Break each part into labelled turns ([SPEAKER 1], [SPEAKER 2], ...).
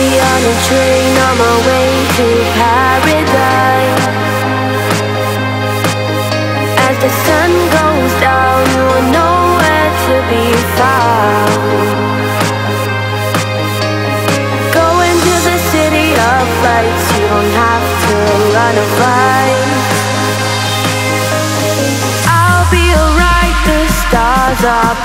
[SPEAKER 1] On a train on my way to paradise. As the sun goes down, you will know where to be found. The city of lights, you don't have to run. I'll be alright, the stars are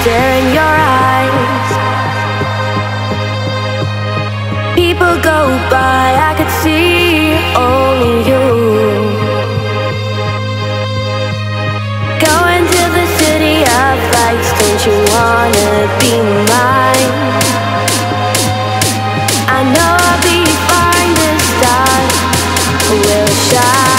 [SPEAKER 1] stare in your eyes. People go by, I could see only you. Going to the city of lights, don't you wanna be mine? I know I'll be fine this time, we'll shine